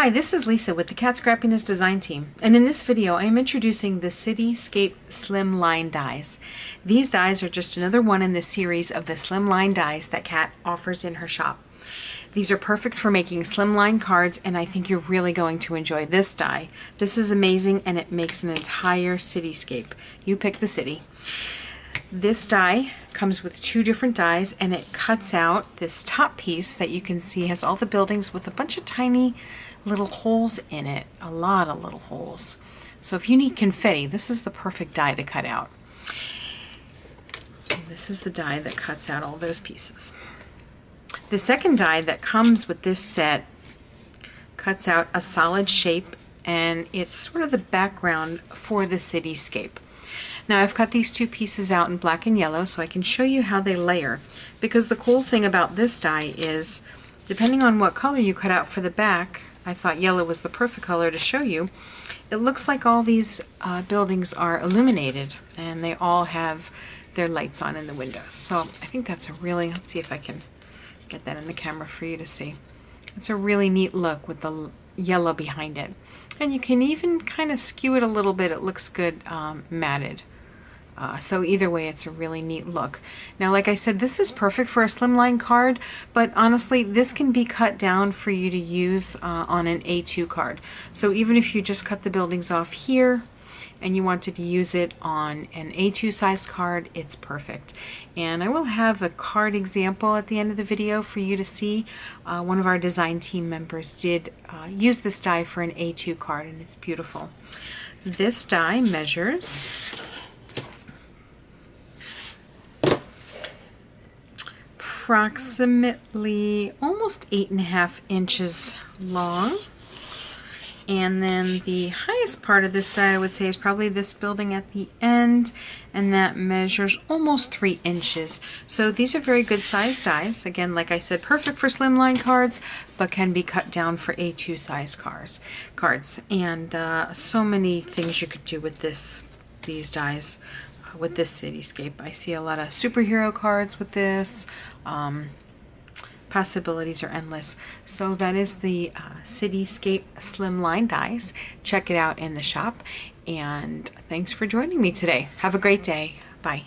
Hi, this is Lisa with the Kat Scrappiness Design Team, and in this video I am introducing the Cityscape Slim Line dies. These dies are just another one in the series of the Slim Line dies that Cat offers in her shop. These are perfect for making slimline cards and I think you're really going to enjoy this die. This is amazing and it makes an entire cityscape. You pick the city. This die comes with two different dies and it cuts out this top piece that you can see has all the buildings with a bunch of tiny little holes in it, a lot of little holes. So if you need confetti, this is the perfect die to cut out. This is the die that cuts out all those pieces. The second die that comes with this set cuts out a solid shape and it's sort of the background for the cityscape. Now I've cut these two pieces out in black and yellow so I can show you how they layer because the cool thing about this die is depending on what color you cut out for the back I thought yellow was the perfect color to show you. It looks like all these uh, buildings are illuminated and they all have their lights on in the windows. So I think that's a really, let's see if I can get that in the camera for you to see. It's a really neat look with the yellow behind it. And you can even kind of skew it a little bit. It looks good um, matted. Uh, so either way, it's a really neat look. Now, like I said, this is perfect for a slimline card, but honestly, this can be cut down for you to use uh, on an A2 card. So even if you just cut the buildings off here, and you wanted to use it on an A2 size card, it's perfect. And I will have a card example at the end of the video for you to see. Uh, one of our design team members did uh, use this die for an A2 card and it's beautiful. This die measures approximately almost eight and a half inches long. And then the highest part of this die I would say is probably this building at the end and that measures almost three inches. So these are very good sized dies. Again, like I said, perfect for slimline cards, but can be cut down for A2 size cars, cards. And uh, so many things you could do with this these dies with this cityscape. I see a lot of superhero cards with this. Um, possibilities are endless. So that is the uh, Cityscape Slimline dies. Check it out in the shop. And thanks for joining me today. Have a great day. Bye.